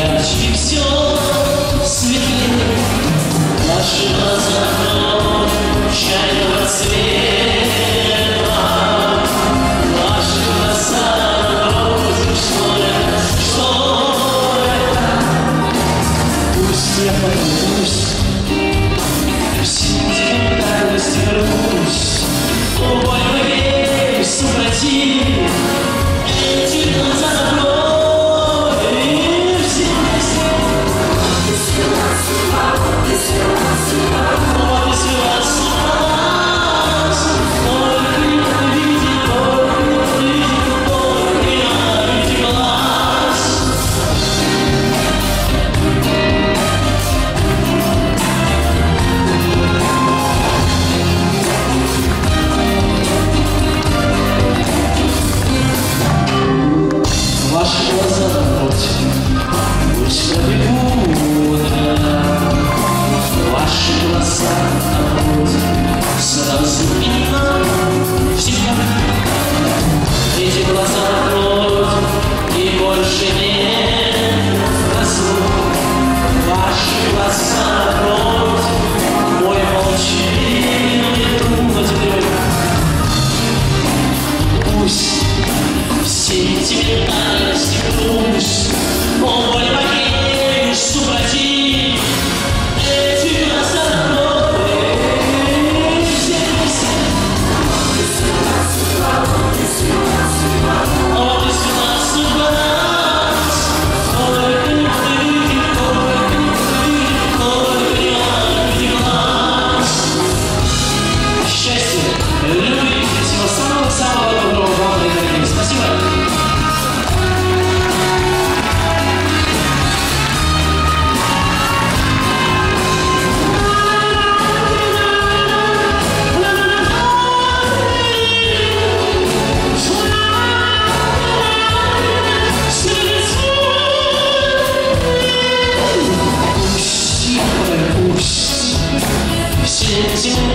Yeah, to